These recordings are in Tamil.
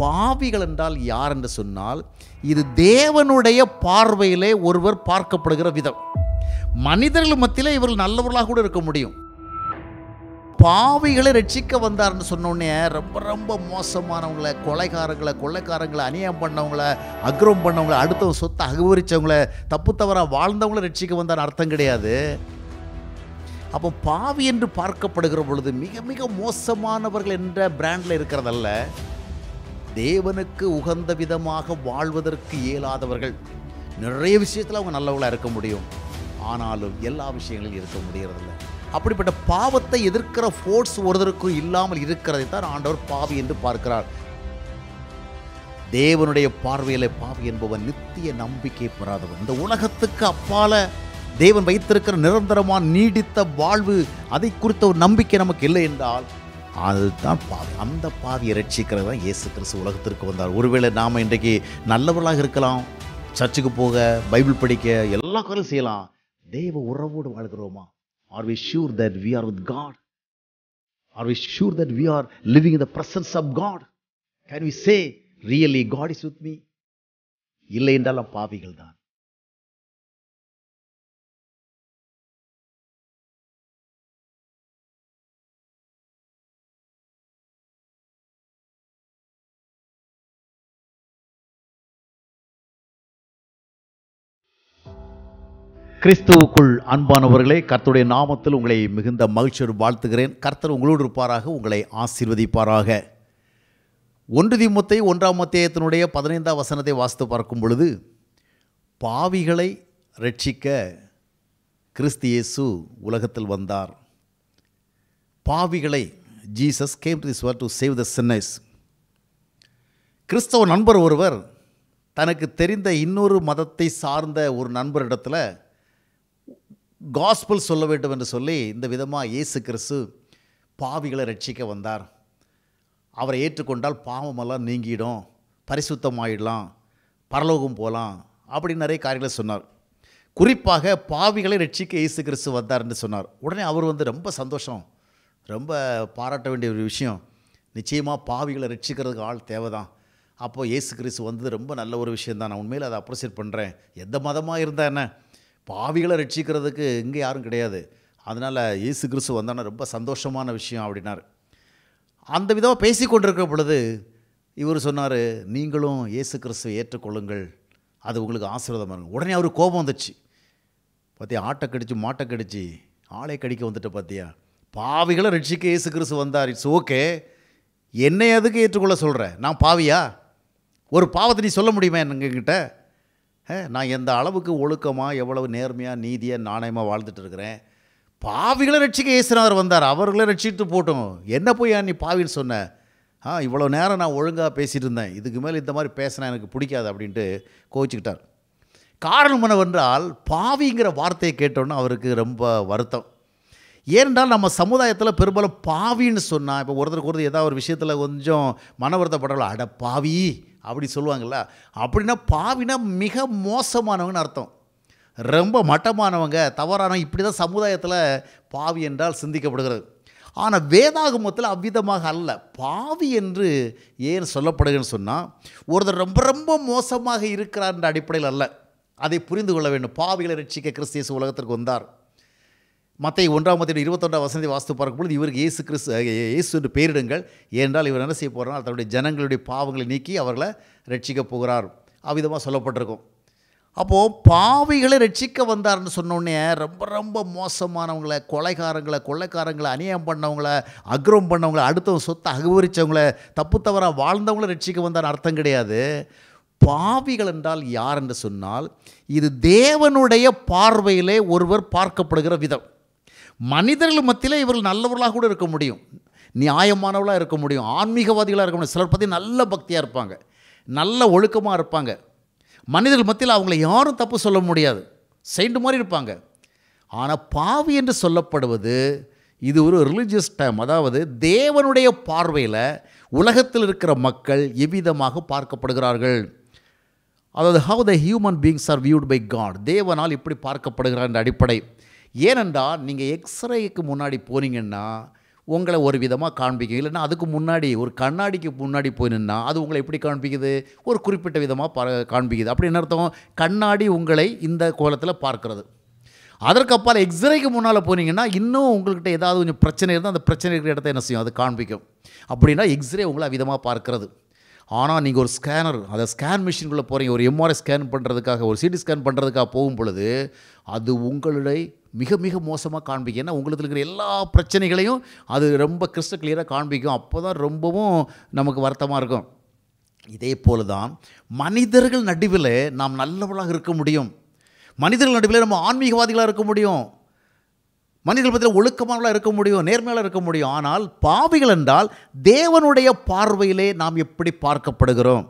பாவிகள் என்றால் யார் என்று சொன்னால் இது தேவனுடைய பார்வையிலே ஒருவர் பார்க்கப்படுகிற விதம். மனிதர்கள் மத்தியிலே இவர்கள் நல்லவர்களாக கூட இருக்க முடியும். பாவிகளை ரட்சிக்க வந்தார்னு சொன்னோடனே ரொம்ப ரொம்ப மோசமானவங்களை கொலைகாரங்களை கொள்ளைக்காரங்களை அநியாயம் பண்ணவங்களை அக்ரம் பண்ணவங்களை அடுத்தவங்க சொத்தை அகவரித்தவங்களை தப்பு தவறாக வாழ்ந்தவங்கள ரட்சிக்க வந்தார் அர்த்தம் கிடையாது. அப்போ பாவி என்று பார்க்கப்படுகிற பொழுது மிக மிக மோசமானவர்கள் என்ற பிராண்டில் இருக்கிறதல்ல. தேவனுக்கு உகந்த விதமாக வாழ்வதற்கு இயலாதவர்கள். நிறைய விஷயத்தில் அவங்க நல்லவங்களாக இருக்க முடியும். ஆனாலும் எல்லா விஷயங்களிலும் இருக்க முடியறதில்ல. அப்படிப்பட்ட பாவத்தை எதிர்க்கிற ஃபோர்ஸ் ஒருவருக்கும் இல்லாமல் இருக்கிறதை தான் ஆண்டவர் பாவி என்று பார்க்கிறார். தேவனுடைய பார்வையில் பாவி என்பவன் நித்திய நம்பிக்கை பெறாதவன். இந்த உலகத்துக்கு அப்பால தேவன் வைத்திருக்கிற நிரந்தரமான நீடித்த வாழ்வு அதை குறித்த ஒரு நம்பிக்கை நமக்கு இல்லை என்றால் அதுதான் பாவி. அந்த பாவியை ரட்சிக்கிறது தான் இயேசு கிறிஸ்து உலகத்திற்கு வந்தார். ஒருவேளை நாம் இன்றைக்கு நல்லவர்களாக இருக்கலாம் சர்ச்சுக்கு போக பைபிள் படிக்க எல்லா காரியம் செய்யலாம். தெய்வ உறவோடு வாழ்கிறோமா? Are we sure that we are with God are we sure that we are living in the presence of God can we say really God is with me இல்லை என்றாலும் பாவிகள் தான் கிறிஸ்துவுக்குள் அன்பானவர்களே கர்த்தருடைய நாமத்தில் உங்களை மிகுந்த மகிழ்ச்சியோடு வாழ்த்துகிறேன். கர்த்தர் உங்களோடு இருப்பாராக உங்களை ஆசீர்வதிப்பாராக. ஒன்று திமுத்தை ஒன்றாம் மத்தியத்தினுடைய பதினைந்தாம் வசனத்தை வாசித்து பார்க்கும் பொழுது பாவிகளை ரட்சிக்க கிறிஸ்து இயேசு உலகத்தில் வந்தார். பாவிகளை Jesus came to this world to save the sinners கிறிஸ்தவ நண்பர் ஒருவர் தனக்கு தெரிந்த இன்னொரு மதத்தை சார்ந்த ஒரு நண்பரிடத்தில் காஸ்பல் சொல்ல வேண்டும் என்று சொல்லி இந்த விதமாக இயேசு கிறிஸ்து பாவிகளை ரட்சிக்க வந்தார். அவரை ஏற்றுக்கொண்டால் பாவமெல்லாம் நீங்கிடும் பரிசுத்தமாயிடலாம் பரலோகம் போகலாம் அப்படின்னு நிறைய காரியங்களை சொன்னார். குறிப்பாக பாவிகளை ரட்சிக்க இயேசு கிறிஸ்து வந்தார்னு சொன்னார். உடனே அவர் வந்து ரொம்ப சந்தோஷம். ரொம்ப பாராட்ட வேண்டிய ஒரு விஷயம். நிச்சயமாக பாவிகளை ரட்சிக்கிறதுக்கு ஆள் தேவைதான். அப்போது இயேசு கிறிஸ்து வந்தது ரொம்ப நல்ல ஒரு விஷயம் தான் நான் உண்மையில் அதை அப்ரிசியேட் பண்ணுறேன் எந்த மதமாக இருந்தால் என்ன? பாவிகளை ரட்சிக்கிறதுக்கு இங்கே யாரும் கிடையாது. அதனால் இயேசு கிறிஸ்து வந்தானே ரொம்ப சந்தோஷமான விஷயம் அப்படின்னார். அந்த விதமாக பேசி கொண்டிருக்கிற பொழுது இவர் சொன்னார் நீங்களும் இயேசு கிறிஸ்துவை ஏற்றுக்கொள்ளுங்கள். அது உங்களுக்கு ஆசீர்வாதமாக இருக்கும். உடனே அவர் கோபம் வந்துச்சு. பார்த்தியா ஆட்டை கடிச்சு மாட்டை கடிச்சு ஆளை கடிக்க வந்துட்டு பார்த்தியா பாவிகளை ரட்சிக்க இயேசு கிறிஸ்து வந்தார். It's okay. என்னை அதுக்கு ஏற்றுக்கொள்ள சொல்கிற நான் பாவியா? ஒரு பாவத்தை நீ சொல்ல முடியுமா எங்ககிட்ட நான் எந்த அளவுக்கு ஒழுக்கமாக எவ்வளவு நேர்மையாக நீதியாக நாணயமாக வாழ்ந்துட்டு இருக்கிறேன்? பாவிகளை ரட்சிக்க இயேசுநாதர் வந்தார். அவர்களை ரட்சித்து போட்டோம். என்ன போய் நீ பாவின்னு சொன்ன? ஆ இவ்வளோ நேரம் நான் ஒழுங்காக பேசிகிட்டு இருந்தேன். இதுக்கு மேலே இந்த மாதிரி பேசினா எனக்கு பிடிக்காது அப்படின்ட்டு கோவிச்சுக்கிட்டார். காரணம் என்னவென்றால் பாவிங்கிற வார்த்தையை கேட்டோன்னே அவருக்கு ரொம்ப வருத்தம். ஏனென்றால் நம்ம சமுதாயத்தில் பெரும்பாலும் பாவின்னு சொன்னால் இப்போ ஒருத்தருக்கு ஒருத்தர் ஏதாவது ஒரு விஷயத்தில் கொஞ்சம் மன வருத்தப்படலாம் அட பாவி அப்படி சொல்லுவாங்கள்ல அப்படின்னா பாவினா மிக மோசமானவங்கன்னு அர்த்தம். ரொம்ப மட்டமானவங்க தவறானவங்க இப்படி தான் சமுதாயத்தில் பாவி என்றால் சிந்திக்கப்படுகிறது. ஆனால் வேதாகமத்தில் அவ்விதமாக அல்ல. பாவி என்று ஏன் சொல்லப்படுகிறன்னு சொன்னால் ஒருத்தர் ரொம்ப ரொம்ப மோசமாக இருக்கிறார் என்ற அடிப்படையில் அல்ல. அதை புரிந்து கொள்ள வேண்டும். பாவிகளை ரட்சிக்க கிறிஸ்தியசு உலகத்திற்கு வந்தார். மற்ற ஒன்றாம் மத்திய இருபத்தொன்றாம் வசதி வாஸ்து பார்க்கும்பொழுது இவருக்கு இயேசு கிறிஸ்து இயேசு என்று பெயரிடுங்கள். ஏனென்றால் இவர் என்ன செய்ய போகிறார்? தன்னுடைய ஜனங்களுடைய பாவங்களை நீக்கி அவர்களை ரட்சிக்கப் போகிறார். அவ்விதமாக சொல்லப்பட்டிருக்கும். அப்போது பாவிகளை ரட்சிக்க வந்தார்னு சொன்னோடனே ரொம்ப ரொம்ப மோசமானவங்களை கொலைகாரங்களை கொள்ளைக்காரங்களை அநியாயம் பண்ணவங்கள அக்ரம் பண்ணவங்கள அடுத்தவங்க சொத்தை அகவரித்தவங்கள தப்பு தவறாக வாழ்ந்தவங்கள ரட்சிக்க வந்தார் அர்த்தம் கிடையாது. பாவிகள் என்றால் யார் என்று சொன்னால் இது தேவனுடைய பார்வையிலே ஒருவர் பார்க்கப்படுகிற விதம். மனிதர்கள் மத்தியில் இவர்கள் நல்லவர்களாக கூட இருக்க முடியும். நியாயமானவர்களாக இருக்க முடியும். ஆன்மீகவாதிகளாக இருக்க முடியும். சிலர் பற்றி நல்ல பக்தியாக இருப்பாங்க. நல்ல ஒழுக்கமாக இருப்பாங்க. மனிதர்கள் மத்தியில் அவங்கள யாரும் தப்பு சொல்ல முடியாது. செயின்ட் மாதிரி இருப்பாங்க. ஆனால் பாவி என்று சொல்லப்படுவது இது ஒரு ரிலிஜியஸ் டைம் அதாவது தேவனுடைய பார்வையில் உலகத்தில் இருக்கிற மக்கள் எவ்விதமாக பார்க்கப்படுகிறார்கள்? அதாவது how the human beings are viewed by God தேவனால் இப்படி பார்க்கப்படுகிறார் என்ற அடிப்படை. ஏனென்றால் நீங்கள் எக்ஸ்ரேக்கு முன்னாடி போனீங்கன்னா உங்களை ஒரு விதமாக காண்பிக்கும். இல்லைன்னா அதுக்கு முன்னாடி ஒரு கண்ணாடிக்கு முன்னாடி போயினா அது உங்களை எப்படி காண்பிக்குது? ஒரு குறிப்பிட்ட விதமாக ப காண்பிக்குது. அப்படி என்ன அர்த்தம்? கண்ணாடி உங்களை இந்த கோலத்தில் பார்க்கிறது. அதற்கு அப்பால் எக்ஸ்ரேக்கு முன்னால் போனீங்கன்னா இன்னும் உங்கள்கிட்ட ஏதாவது கொஞ்சம் பிரச்சனை இருந்தால் அந்த பிரச்சனை இருக்கிற இடத்த என்ன செய்யும்? அது காண்பிக்கும். அப்படின்னா எக்ஸ்ரே உங்களை விதமாக பார்க்கிறது. ஆனால் நீங்கள் ஒரு ஸ்கேனர் அதை ஸ்கேன் மிஷின்குள்ளே போகிறீங்க ஒரு எம்ஆர்ஐ ஸ்கேன் பண்ணுறதுக்காக ஒரு சிடி ஸ்கேன் பண்ணுறதுக்காக போகும் பொழுது அது உங்களுடைய மிக மிக மோசமாக காண்பிக்கும். ஏன்னா உங்களுக்கு இருக்கிற எல்லா பிரச்சனைகளையும் அது ரொம்ப கிறிஸ்ட கிளியராக காண்பிக்கும். அப்போ தான் ரொம்பவும் நமக்கு வருத்தமாக இருக்கும். இதே போல தான் மனிதர்கள் நடுவில் நாம் நல்லவர்களாக இருக்க முடியும். மனிதர்கள் நடுவில் நம்ம ஆன்மீகவாதிகளாக இருக்க முடியும். மனிதர்கள் பற்றியில் ஒழுக்கமானவளாக இருக்க முடியும் நேர்மையாக இருக்க முடியும். ஆனால் பாவிகள் என்றால் தேவனுடைய பார்வையிலே நாம் எப்படி பார்க்கப்படுகிறோம்?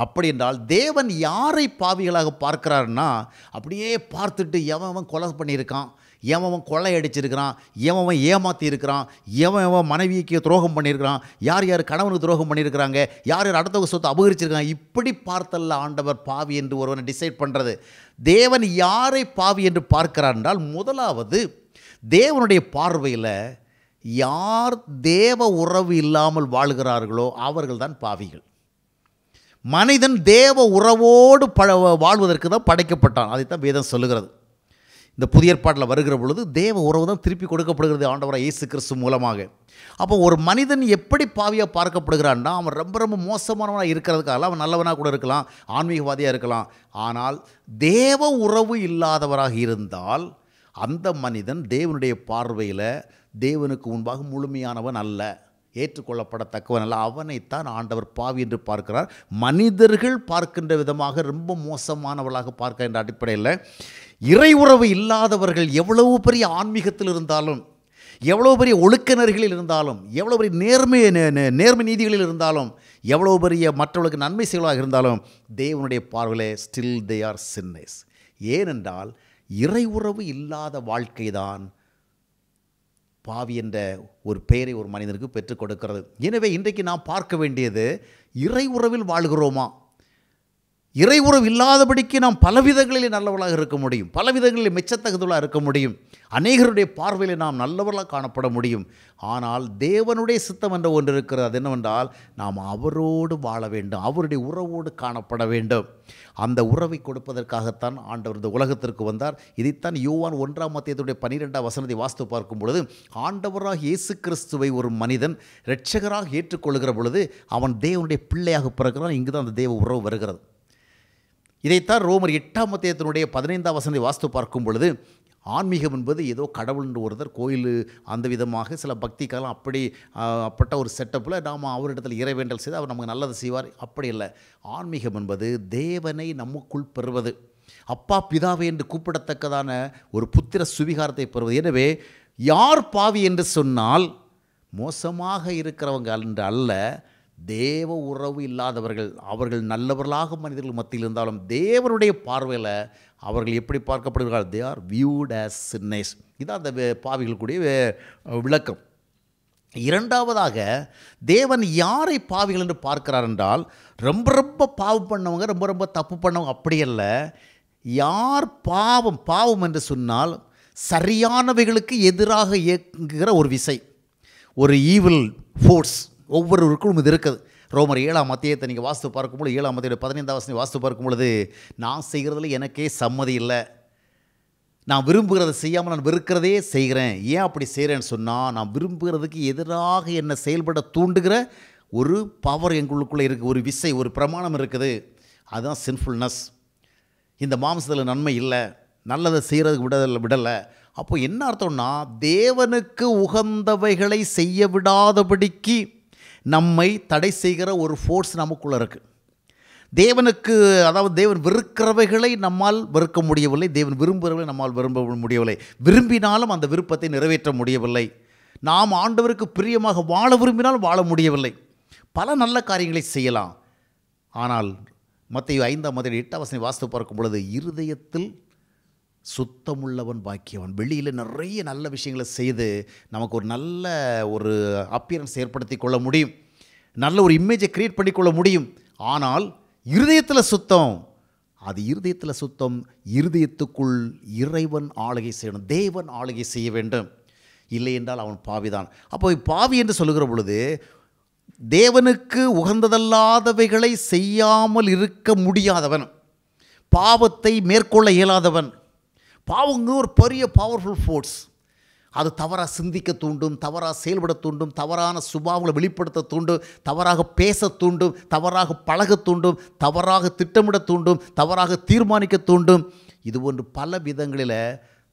அப்படி என்றால் தேவன் யாரை பாவிகளாக பார்க்கிறாருன்னா அப்படியே பார்த்துட்டு எவன் கொலை பண்ணியிருக்கான் எவன் அவன் கொள்ளை அடிச்சிருக்கிறான் எவன் ஏமாற்றியிருக்கிறான் ஏமாற்றி இருக்கிறான் எவன் மனைவிக்கு துரோகம் பண்ணியிருக்கிறான் யார் யார் கணவனுக்கு துரோகம் பண்ணியிருக்கிறாங்க யார் யார் அடுத்தவங்க சொத்தை அபகரிச்சிருக்காங்க இப்படி பார்த்தல்ல ஆண்டவர் பாவி என்று ஒருவனை டிசைட் பண்ணுறது தேவன் யாரை பாவி என்று பார்க்கிறார் என்றால் முதலாவது தேவனுடைய பார்வையில் யார் தேவ உறவு இல்லாமல் வாழ்கிறார்களோ அவர்கள்தான் பாவிகள். மனிதன் தேவ உறவோடு ப வாழ்வதற்கு தான் படைக்கப்பட்டான். அதைத்தான் வேதம் சொல்லுகிறது. இந்த புதிய ஏற்பாட்டில் வருகிற பொழுது தேவ உறவு தான் திருப்பி கொடுக்கப்படுகிறது ஆண்டவராக இயேசு கிறிஸ்து மூலமாக. அப்போ ஒரு மனிதன் எப்படி பாவியாக பார்க்கப்படுகிறான்னா அவன் ரொம்ப ரொம்ப மோசமானவனாக இருக்கிறதுக்காக அவன் நல்லவனாக கூட இருக்கலாம் ஆன்மீகவாதியாக இருக்கலாம். ஆனால் தேவ உறவு இல்லாதவராக இருந்தால் அந்த மனிதன் தேவனுடைய பார்வையில் தேவனுக்கு முன்பாக முழுமையானவன் அல்ல. ஏற்றுக்கொள்ளப்படத்தக்கவன் அல்ல. அவனைத்தான் ஆண்டவர் பாவி என்று பார்க்கிறார். மனிதர்கள் பார்க்கின்ற விதமாக ரொம்ப மோசமானவர்களாக பார்க்கின்ற அடிப்படையில் இறை உறவு இல்லாதவர்கள் எவ்வளவு பெரிய ஆன்மீகத்தில் இருந்தாலும் எவ்வளோ பெரிய ஒழுக்கினர்களில் இருந்தாலும் எவ்வளோ பெரிய நேர்மை நேர்மை நீதிகளில் இருந்தாலும் எவ்வளோ பெரிய மற்றவர்களுக்கு நன்மை செய்வதாக இருந்தாலும் தேவனுடைய பார்வையிலே ஸ்டில் தே ஆர் சின்னஸ் ஏனென்றால் இறை உறவு இல்லாத வாழ்க்கை தான் பாவி என்ற ஒரு பெயரை ஒரு மனிதனுக்கு பெற்றுக் கொடுக்கிறது. எனவே இன்றைக்கு நாம் பார்க்க வேண்டியது இறை உறவில் வாழ்கிறோமா? இறை உறவு இல்லாதபடிக்கு நாம் பலவிதங்களிலே நல்லவர்களாக இருக்க முடியும். பல விதங்களில் மெச்சத்தகுதலாக இருக்க முடியும். அநேகருடைய பார்வையில் நாம் நல்லவர்களாக காணப்பட முடியும். ஆனால் தேவனுடைய சித்தம் என்ற ஒன்று இருக்கிறது. அது என்னவென்றால் நாம் அவரோடு வாழ வேண்டும். அவருடைய உறவோடு காணப்பட வேண்டும். அந்த உறவை கொடுப்பதற்காகத்தான் ஆண்டவர் இந்த உலகத்திற்கு வந்தார். இதைத்தான் யோவான் ஒன்றாம் மத்தியத்துடைய பன்னிரெண்டாம் வசனத்தை வாஸ்து பார்க்கும் பொழுது ஆண்டவராக இயேசு கிறிஸ்துவை ஒரு மனிதன் இரட்சகராக ஏற்றுக்கொள்கிற பொழுது அவன் தேவனுடைய பிள்ளையாக பிறக்கிறான். இங்கு தான் அந்த தேவ உறவு வருகிறது. இதைத்தான் ரோமர் எட்டாம் மத்தியத்தினுடைய பதினைந்தாம் வசனத்தை வாஸ்து பார்க்கும் பொழுது ஆன்மீகம் என்பது ஏதோ கடவுள் என்று ஒருத்தர் கோயில் அந்த விதமாக சில பக்திக்கெல்லாம் அப்படி அப்பட்ட ஒரு செட்டப்பில் நாம் அவரிடத்தில் இறைவேண்டல் செய்து அவர் நமக்கு நல்லது செய்வார். அப்படி இல்லை ஆன்மீகம் என்பது தேவனை நமக்குள் பெறுவது. அப்பா பிதாவே என்று கூப்பிடத்தக்கதான ஒரு புத்திர சுவிகாரத்தை பெறுவது. எனவே யார் பாவி என்று சொன்னால் மோசமாக இருக்கிறவங்க என்று அல்ல தேவ உறவு இல்லாதவர்கள் அவர்கள் நல்லவர்களாக மனிதர்கள் மத்தியில் இருந்தாலும் தேவனுடைய பார்வையில் அவர்கள் எப்படி பார்க்கப்படுகிறார்கள் they are viewed as sinners இதான் அந்த பாவிகளுக்குடைய விளக்கம். இரண்டாவதாக தேவன் யாரை பாவிகள் என்று பார்க்கிறார் என்றால் ரொம்ப ரொம்ப பாவம் பண்ணவங்க ரொம்ப ரொம்ப தப்பு பண்ணவங்க அப்படியல்ல யார் பாவம் பாவம் என்று சொன்னால் சரியானவைகளுக்கு எதிராக இயங்குகிற ஒரு விசை ஒரு ஈவில் ஃபோர்ஸ் ஒவ்வொருவருக்கும் இது இருக்குது. ரோமர் ஏழாம் மத்தியத்தை நீங்கள் வாஸ்து பார்க்கும்பொழுது ஏழாம் மத்தியோட பதினைந்தாம் வசனம் வாஸ்து பார்க்கும் பொழுது நான் செய்கிறதுல எனக்கே சம்மதி இல்லை. நான் விரும்புகிறத செய்யாமல் நான் வெறுக்கிறதே செய்கிறேன். ஏன் அப்படி செய்கிறேன்னு சொன்னால் நான் விரும்புகிறதுக்கு எதிராக என்னை செயல்பட தூண்டுகிற ஒரு பவர் எங்களுக்குள்ளே இருக்குது ஒரு விசை ஒரு பிரமாணம் இருக்குது. அதுதான் சின்ஃபுல்னஸ் இந்த மாம்சத்தில் நன்மை இல்லை. நல்லதை செய்கிறதுக்கு விடல விடலை. அப்போ என்ன அர்த்தம்னா தேவனுக்கு உகந்தவைகளை செய்ய விடாதபடிக்கு நம்மை தடை செய்கிற ஒரு ஃபோர்ஸ் நமக்குள்ளே இருக்குது தேவனுக்கு அதாவது தேவன் வெறுக்கிறவைகளை நம்மால் வெறுக்க முடியவில்லை தேவன் விரும்புகிறவர்களை நம்மால் விரும்ப முடியவில்லை. விரும்பினாலும் அந்த விருப்பத்தை நிறைவேற்ற முடியவில்லை. நாம் ஆண்டவருக்கு பிரியமாக வாழ விரும்பினால் வாழ முடியவில்லை. பல நல்ல காரியங்களை செய்யலாம். ஆனால் மற்ற ஐந்தாம் மத்திய எட்டாம் வசனை வாஸ்து பார்க்கும் பொழுது இருதயத்தில் சுத்தமுள்ளவன் பாக்கியவன். வெளியில் நிறைய நல்ல விஷயங்களை செய்து நமக்கு ஒரு நல்ல ஒரு அப்பியரன்ஸ் ஏற்படுத்தி கொள்ள முடியும். நல்ல ஒரு இமேஜை க்ரியேட் பண்ணிக்கொள்ள முடியும். ஆனால் இருதயத்தில் சுத்தம் அது இருதயத்தில் சுத்தம் இருதயத்துக்குள் இறைவன் ஆளுகை செய்யணும் தேவன் ஆளுகை செய்ய வேண்டும். இல்லை என்றால் அவன் பாவிதான். அப்போ பாவி என்று சொல்லுகிற பொழுது தேவனுக்கு உகந்ததல்லாதவைகளை செய்யாமல் இருக்க முடியாதவன். பாவத்தை மேற்கொள்ள இயலாதவன். பாவங்க ஒரு பெரிய பவர்ஃபுல் ஃபோர்ஸ் அது தவறாக சிந்திக்க தூண்டும் தவறாக செயல்பட தூண்டும் தவறான சுபாவங்களை வெளிப்படுத்த தூண்டும் தவறாக பேச தூண்டும் தவறாக பழக தூண்டும் தவறாக திட்டமிட தூண்டும் தவறாக தீர்மானிக்க தூண்டும் இது போன்று பல விதங்களில்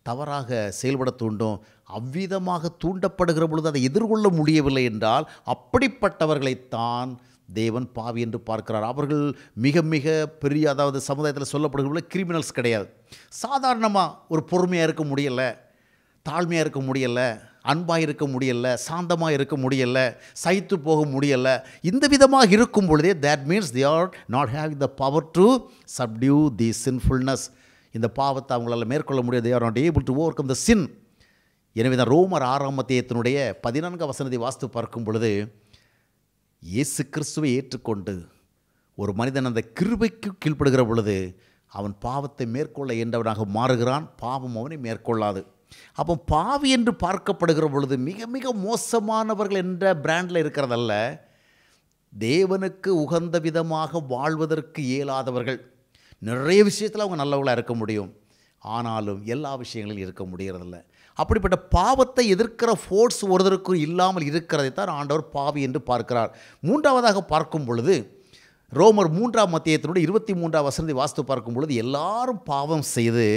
தவறாக செயல்பட தூண்டும் அவ்விதமாக தூண்டப்படுகிற பொழுது அதை எதிர்கொள்ள முடியவில்லை என்றால் அப்படிப்பட்டவர்களைத்தான் தேவன் பாவி என்று பார்க்கிறார். அவர்கள் மிக மிக பெரிய அதாவது சமுதாயத்தில் சொல்லப்படுகிற கிரிமினல்ஸ் கிடையாது. சாதாரணமாக ஒரு பொறுமையாக இருக்க முடியலை தாழ்மையாக இருக்க முடியலை அன்பாக இருக்க முடியலை சாந்தமாக இருக்க முடியலை சைத்து போக முடியலை இந்த விதமாக இருக்கும் பொழுதே that means they are not have the power to subdue the sinfulness இந்த பாவத்தை அவங்களால மேற்கொள்ள முடியாது. They're not able to overcome the sin எனவே தான் ரோமர் ஆறாம் மத்தியத்தினுடைய பதினான்கு வசனத்தை வாஸ்து பார்க்கும் பொழுது இயேசு கிறிஸ்துவை ஏற்றுக்கொண்டு ஒரு மனிதன் அந்த கிருபைக்கு கீழ்ப்படுகிற பொழுது அவன் பாவத்தை மேற்கொள்ள என்றவனாக மாறுகிறான் பாவம் அவனை மேற்கொள்ளாது. அப்போ பாவி என்று பார்க்கப்படுகிற பொழுது மிக மிக மோசமானவர்கள் என்ற பிராண்டில் இருக்கிறதல்ல தேவனுக்கு உகந்த விதமாக வாழ்வதற்கு இயலாதவர்கள். நிறைய விஷயத்தில் அவங்க நல்லவங்களாக இருக்க முடியும். ஆனாலும் எல்லா விஷயங்களிலும் இருக்க முடியறதில்ல. அப்படிப்பட்ட பாவத்தை எதிர்க்கிற ஃபோர்ஸ் ஒருத்தருக்கும் இல்லாமல் இருக்கிறதை தான் ஆண்டவர் பாவி என்று பார்க்கிறார். மூன்றாவதாக பார்க்கும் பொழுது ரோமர் மூன்றாம் மத்தியத்தினுடைய இருபத்தி மூன்றாம் வசனத்தை வாஸ்து பார்க்கும் பொழுது எல்லாரும் பாவம் செய்து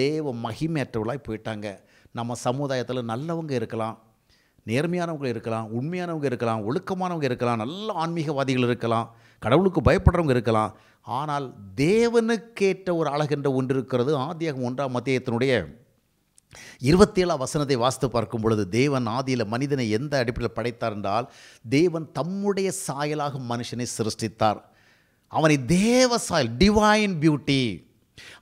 தேவ மகிமையற்றவர்களாய் போயிட்டாங்க. நம்ம சமுதாயத்தில் நல்லவங்க இருக்கலாம் நேர்மையானவங்க இருக்கலாம் உண்மையானவங்க இருக்கலாம் ஒழுக்கமானவங்க இருக்கலாம் நல்ல ஆன்மீகவாதிகள் இருக்கலாம் கடவுளுக்கு பயப்படுறவங்க இருக்கலாம். ஆனால் தேவனுக்கேற்ற ஒரு அழகென்ற ஒன்று இருக்கிறது. ஆதியாகம் ஒன்றாம் மத்தியத்தினுடைய இருபத்தேழாம் வசனத்தை வாசித்து பார்க்கும் பொழுது தேவன் ஆதியில் மனிதனை எந்த அடிப்படையில் படைத்தார் என்றால் தேவன் தம்முடைய சாயலாக மனுஷனை சிருஷ்டித்தார். அவனை தேவ சாயல் டிவைன் பியூட்டி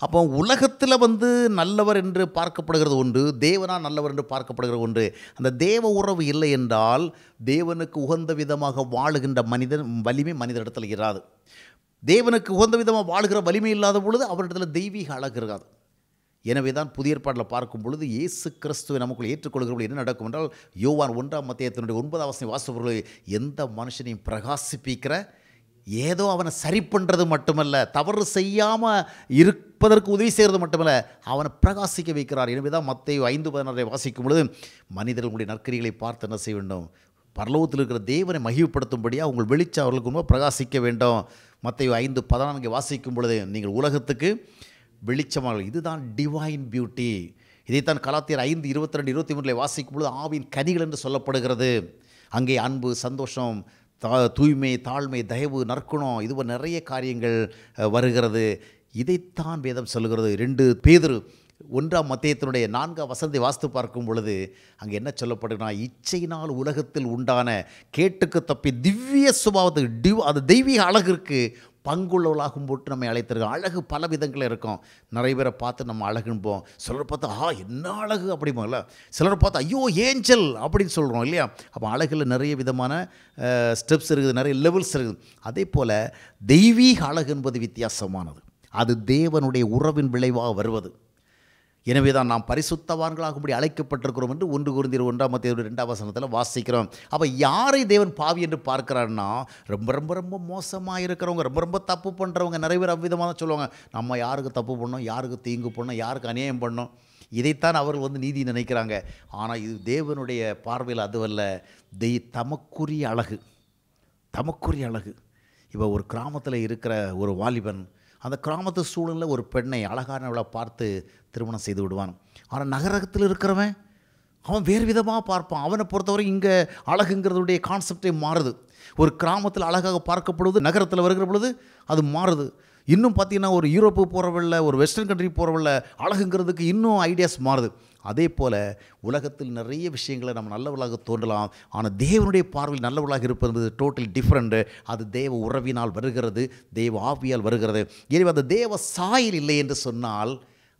அப்போ உலகத்தில் வந்து நல்லவர் என்று பார்க்கப்படுகிறது ஒன்று தேவனா நல்லவர் என்று பார்க்கப்படுகிற ஒன்று. அந்த தேவ உறவு இல்லை என்றால் தேவனுக்கு உகந்த விதமாக வாழுகின்ற மனிதன் வலிமை மனிதனிடத்தில் இராது. தேவனுக்கு உகந்த விதமாக வாழ்கிற வலிமை இல்லாத பொழுது அவரிடத்தில் தெய்வீக அழகு இருக்காது. எனவே தான் புதிய ஏற்பாட்டில் பார்க்கும் பொழுது இயேசு கிறிஸ்துவை நமக்குள் ஏற்றுக்கொள்கிறவர்கள் என்ன நடக்கும் என்றால் யோவான் ஒன்றாம் மத்தியத்தினுடைய ஒன்பதாம் வசனம் வாசிப்பவர்களை எந்த மனுஷனையும் பிரகாசிப்பிக்கிற ஏதோ அவனை சரி பண்ணுறது மட்டுமல்ல தவறு செய்யாமல் இருப்பதற்கு உதவி செய்கிறது மட்டுமல்ல அவனை பிரகாசிக்க வைக்கிறார். எனவே தான் மத்திய ஐந்து பதினாறை வாசிக்கும் பொழுது மனிதர்களுடைய நற்கரிகளை பார்த்து என்ன செய்ய வேண்டும்? பரலோகத்தில் இருக்கிற தேவனை மகிழ்ப்படுத்தும்படியாக உங்கள் வெளிச்சம் அவர்களுக்கு ரொம்ப பிரகாசிக்க வேண்டும். மத்திய ஐந்து பதினான்கு வாசிக்கும் பொழுது நீங்கள் உலகத்துக்கு வெளிச்சமாக இதுதான் டிவைன் பியூட்டி இதைத்தான் கலாத்தியர் ஐந்து இருபத்தி ரெண்டு இருபத்தி மூணில் வாசிக்கும் பொழுது ஆவின் கனிகள் என்று சொல்லப்படுகிறது. அங்கே அன்பு சந்தோஷம் தா தூய்மை தாழ்மை தயவு நற்குணம் இதுபோல் நிறைய காரியங்கள் வருகிறது. இதைத்தான் வேதம் சொல்லுகிறது. ரெண்டு பேதர் ஒன்றாம் மத்தியத்தினுடைய நான்காம் வசந்தை வாஸ்து பார்க்கும் பொழுது அங்கே என்ன சொல்லப்படுதுன்னா இச்சையினால் உலகத்தில் உண்டான கேட்டுக்கு தப்பி திவ்ய சுபாவத்துக்கு டிவ் அது தெய்வீக அழகிற்கு பங்குள்ளவளாகும் போட்டு நம்மை அழைத்திருக்கோம் அழகு பல விதங்களில் இருக்கும். நிறைய பேரை பார்த்து நம்ம அழகுன்போம் சிலர் பார்த்தா ஆ என்ன அழகு? அப்படிம்போம்ல சிலர் பார்த்தா ஐயோ ஏஞ்சல் அப்படின்னு சொல்கிறோம் இல்லையா? அப்போ அழகில் நிறைய விதமான ஸ்டெப்ஸ் இருக்குது நிறைய லெவல்ஸ் இருக்குது. அதே போல் தெய்வீக அழகு என்பது வித்தியாசமானது. அது தேவனுடைய உறவின் விளைவாக வருவது. எனவே தான் நாம் பரிசுத்தவான்களாகும்படி அழைக்கப்பட்டிருக்கிறோம் என்று ஒன்று குருந்தியர் ஒன்றாம் மத்திய ரெண்டாம் வசனத்தில் வாசிக்கிறோம். அப்போ யாரை தேவன் பாவி என்று பார்க்கிறாருன்னா ரொம்ப ரொம்ப ரொம்ப மோசமாக இருக்கிறவங்க ரொம்ப ரொம்ப தப்பு பண்ணுறவங்க நிறைய பேர் அவ்விதமாக தான் சொல்லுவாங்க. நம்ம யாருக்கு தப்பு பண்ணோம் யாருக்கு தீங்கு பண்ணோம் யாருக்கு அநியாயம் பண்ணோம்? இதைத்தான் அவர்கள் வந்து நீதி நினைக்கிறாங்க. ஆனால் இது தேவனுடைய பார்வையில் அதுவல்ல தெய் தமக்குரிய அழகு. தமக்குரிய அழகு. இப்போ ஒரு கிராமத்தில் இருக்கிற ஒரு வாலிபன் அந்த கிராமத்து சூழலில் ஒரு பெண்ணை அழகானவளை பார்த்து திருமணம் செய்து விடுவான்? ஆனால் நகரத்தில் இருக்கிறவன் அவன் வேறு விதமாக பார்ப்பான். அவனை பொறுத்தவரை இங்கே அழகுங்கிறதுடைய கான்செப்டே மாறுது. ஒரு கிராமத்தில் அழகாக பார்க்கப்படுவது நகரத்தில் வருகிற பொழுது அது மாறுது. இன்னும் பார்த்தீங்கன்னா ஒரு யூரோப்பு போகிறவில்ல ஒரு வெஸ்டர்ன் கண்ட்ரி போகிறவில்ல அழகுங்கிறதுக்கு இன்னும் ஐடியாஸ் மாறுது. அதே போல் உலகத்தில் நிறைய விஷயங்களை நம்ம நல்லவளாக தோன்றலாம். ஆனால் தேவனுடைய பார்வையில் நல்லவளாக இருப்பது டோட்டல் டிஃப்ரெண்ட்டு அது தேவ உறவினால் வருகிறது தேவ ஆவியால் வருகிறது. எனவே அந்த தேவ சாயல் இல்லை என்று சொன்னால்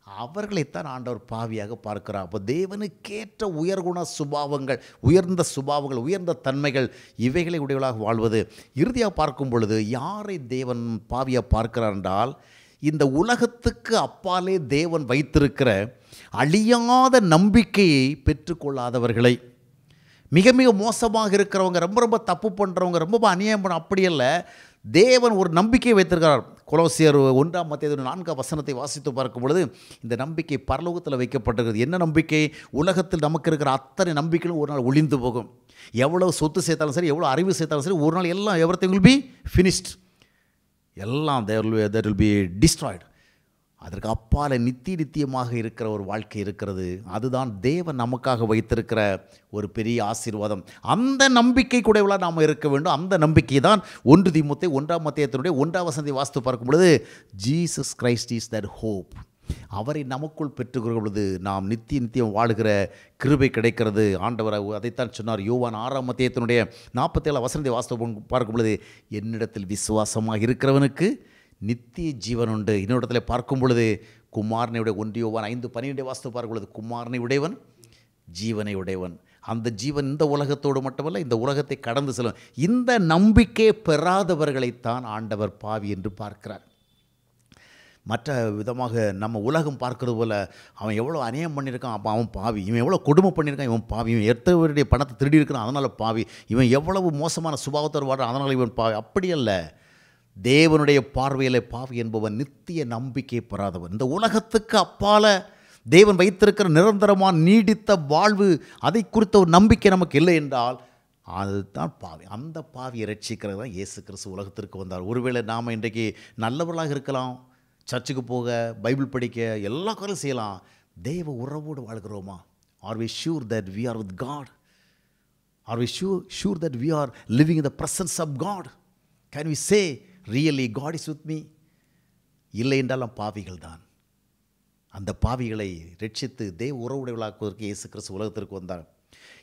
அவர்களைத்தான் ஆண்டவர் பாவியாக பார்க்கிறார். அப்போ தேவனுக்கேற்ற உயர்குண சுபாவங்கள் உயர்ந்த சுபாவங்கள் உயர்ந்த தன்மைகள் இவைகளை உடையவளாக வாழ்வது. இறுதியாக பார்க்கும் பொழுது யாரை தேவன் பாவியாக பார்க்கிறார் என்றால் இந்த உலகத்துக்கு அப்பாலே தேவன் வைத்திருக்கிற அழியாத நம்பிக்கையை பெற்றுக்கொள்ளாதவர்களை. மிக மிக மோசமாக இருக்கிறவங்க ரொம்ப ரொம்ப தப்பு பண்ணுறவங்க ரொம்ப அநியாயம் பண்ண அப்படி தேவன் ஒரு நம்பிக்கையை வைத்திருக்கிறார். குலோசியர் ஒன்றாம் மத்திய நான்காம் வசனத்தை வாசித்து பார்க்கும் பொழுது இந்த நம்பிக்கை பரலோகத்தில் வைக்கப்பட்டிருக்கிறது. என்ன நம்பிக்கை? உலகத்தில் நமக்கு இருக்கிற அத்தனை நம்பிக்கையும் ஒரு நாள் ஒளிந்து போகும். எவ்வளோ சொத்து சேர்த்தாலும் சரி எவ்வளோ அறிவு சேர்த்தாலும் சரி ஒரு நாள் எல்லாம் everything will be finished எல்லாம் there will there will be destroyed அதற்கு அப்பால நித்திய நித்தியமாக இருக்கிற ஒரு வாழ்க்கை இருக்கிறது. அதுதான் தேவன் நமக்காக வைத்திருக்கிற ஒரு பெரிய ஆசீர்வாதம். அந்த நம்பிக்கை கூடவா நாம் இருக்க வேண்டும். அந்த நம்பிக்கை தான் ஒன்று திமுத்தை ஒன்றாம் மத்தியத்தினுடைய ஒன்றாம் வசந்தி வாஸ்து பார்க்கும் பொழுது Jesus Christ is that hope அவரை நமக்குள் பெற்றுக்கிற பொழுது நாம் நித்திய நித்தியம் வாழுகிற கிருபை கிடைக்கிறது. ஆண்டவர் அதைத்தான் சொன்னார். யோவான் ஆறாம் மத்தியத்தினுடைய நாற்பத்தேழு வசந்தி வாஸ்தவம் பார்க்கும் பொழுது என்னிடத்தில் விசுவாசமாக இருக்கிறவனுக்கு நித்திய ஜீவன் உண்டு இன்னொரு பார்க்கும் பொழுது குமாரனை உடைய ஒன்றியோவான் ஐந்து பன்னிரெண்டு வாஸ்து பார்க்கும் பொழுது குமாரனை உடையவன் ஜீவனை உடையவன். அந்த ஜீவன் இந்த உலகத்தோடு மட்டுமல்ல இந்த உலகத்தை கடந்து செல்லும். இந்த நம்பிக்கை பெறாதவர்களைத்தான் ஆண்டவர் பாவி என்று பார்க்கிறார். மற்ற விதமாக நம்ம உலகம் பார்க்கறது போல் அவன் எவ்வளோ அநியாயம் பண்ணியிருக்கான் அப்போ அவன் பாவி. இவன் எவ்வளோ கொடுமை பண்ணியிருக்கான் இவன் பாவி. இவன் எத்தவருடைய பணத்தை திருடி இருக்கிறான் அதனால் பாவி. இவன் எவ்வளவு மோசமான சுபாவத்தோடு வாடுறான் அதனால் இவன் பாவி. அப்படி அல்ல. தேவனுடைய பார்வையில் பாவி என்பவன் நித்திய நம்பிக்கை பெறாதவன். இந்த உலகத்துக்கு அப்பால தேவன் வைத்திருக்கிற நிரந்தரமான நீடித்த வாழ்வு அதை குறித்த ஒரு நம்பிக்கை நமக்கு இல்லை என்றால் அதுதான் பாவி. அந்த பாவியை ரட்சிக்கிறது தான் இயேசு கிறிஸ்து உலகத்திற்கு வந்தார். ஒருவேளை நாம் இன்றைக்கு நல்லவர்களாக இருக்கலாம் சர்ச்சுக்கு போக பைபிள் படிக்க எல்லா காரியம் செய்யலாம். தெய்வ உறவோடு வாழ்கிறோமா? Are we sure that we are with God are we sure sure that we are living in the presence of God can we say really God is with me இல்லை என்றாலும் பாவிகள் தான். அந்த பாவிகளை ரட்சித்து தேவ உறவுடையவளாக்குவதற்கு இயேசு கிறிஸ்து உலகத்திற்கு வந்தார்.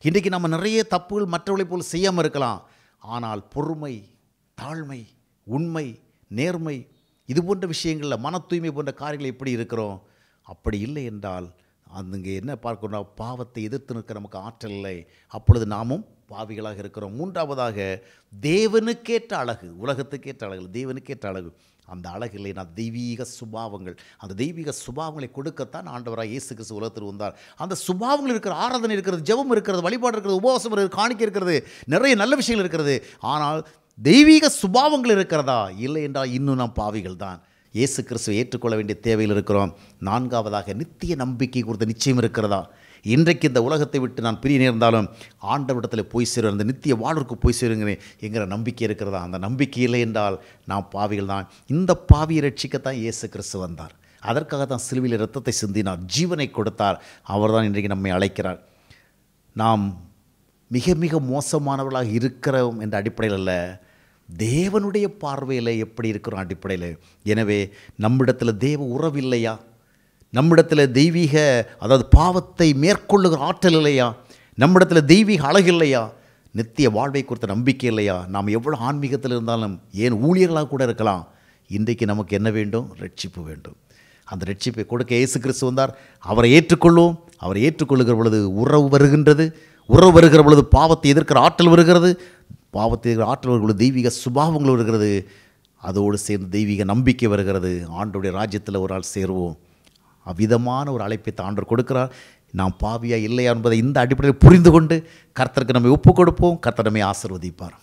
இன்றைக்கு நம்ம நிறைய தப்புகள் மற்றவர்களை போல் செய்யாமல் இருக்கலாம். ஆனால் பொறுமை தாழ்மை உண்மை நேர்மை இது போன்ற விஷயங்களில் மன தூய்மை போன்ற காரியங்கள் எப்படி இருக்கிறோம்? அப்படி இல்லை என்றால் அங்கே என்ன பார்க்கணும் பாவத்தை எதிர்த்து நிற்க நமக்கு ஆற்றல் இல்லை. அப்பொழுது நாமும் பாவிகளாக இருக்கிறோம். மூன்றாவதாக தேவனுக்கேற்ற அழகு உலகத்துக்கேற்ற அழகு தேவனுக்கேற்ற அழகு. அந்த அழகு நான் தெய்வீக சுபாவங்கள் அந்த தெய்வீக சுபாவங்களை கொடுக்கத்தான் ஆண்டவராக இயேசு கிறிஸ்து உலகத்தில் வந்தார். அந்த சுபாவங்கள் இருக்கிற ஆராதனை இருக்கிறது ஜெபம் இருக்கிறது வழிபாடு இருக்கிறது உபவாசம் இருக்கிறது காணிக்க இருக்கிறது நிறைய நல்ல விஷயங்கள் இருக்கிறது. ஆனால் தெய்வீக சுபாவங்கள் இருக்கிறதா? இல்லை என்றால் இன்னும் நாம் பாவிகள் தான். இயேசு கிறிஸ்துவை ஏற்றுக்கொள்ள வேண்டிய தேவையில் இருக்கிறோம். நான்காவதாக நித்திய நம்பிக்கை குறித்த நிச்சயம் இருக்கிறதா? இன்றைக்கு இந்த உலகத்தை விட்டு நான் பிரிய நேர்ந்தாலும் ஆண்டவிடத்தில் போய் சேருவேன் அந்த நித்திய வாழ்வுக்கு போய் சேருங்கிறேன் என்கிற நம்பிக்கை இருக்கிறதா? அந்த நம்பிக்கை இல்லை என்றால் நாம் பாவிகள் தான். இந்த பாவியை ரட்சிக்கத்தான் இயேசு கிறிஸ்து வந்தார். அதற்காக தான் சிலுவையில் ரத்தத்தை சிந்தினார். ஜீவனை கொடுத்தார். அவர்தான் இன்றைக்கு நம்மை அழைக்கிறார். நாம் மிக மிக மோசமானவர்களாக இருக்கிறோம் என்ற அடிப்படையில் அல்ல தேவனுடைய பார்வையில் எப்படி இருக்கிறோம் அடிப்படையில்? எனவே நம்மிடத்தில் தேவ உறவில்லையா நம்மிடத்தில் தெய்வீக அதாவது பாவத்தை மேற்கொள்ளுகிற ஆற்றல் இல்லையா? நம்மிடத்தில் தெய்வீக அழகு இல்லையா? நித்திய வாழ்வை குறித்த நம்பிக்கை இல்லையா? நாம் எவ்வளோ ஆன்மீகத்தில் இருந்தாலும் ஏன் ஊழியர்களாக கூட இருக்கலாம்? இன்றைக்கு நமக்கு என்ன வேண்டும்? ரட்சிப்பு வேண்டும். அந்த ரட்சிப்பை கொடுக்க இயேசு கிறிஸ்து வந்தார். அவரை ஏற்றுக்கொள்வோம். அவரை ஏற்றுக்கொள்ளுகிற பொழுது உறவு வருகின்றது. உறவு வருகிற பொழுது பாவத்தை எதிர்க்கிற ஆற்றல் வருகிறது. பாவத்தை எதிர்க்கிற ஆற்றல் வருகிற தெய்வீக சுபாவங்கள் வருகிறது. அதோடு சேர்ந்து தெய்வீக நம்பிக்கை வருகிறது. ஆண்டுடைய ராஜ்யத்தில் ஒரு ஆள் சேருவோம். அவ்விதமான ஒரு அழைப்பை தாண்டர் கொடுக்கிறார். நாம் பாவியா இல்லையா என்பதை இந்த அடிப்படையில் புரிந்து கொண்டு கர்த்தருக்கு நம்மை ஒப்புக் கொடுப்போம் கர்த்தர் நம்மை ஆசிர்வதிப்பார்.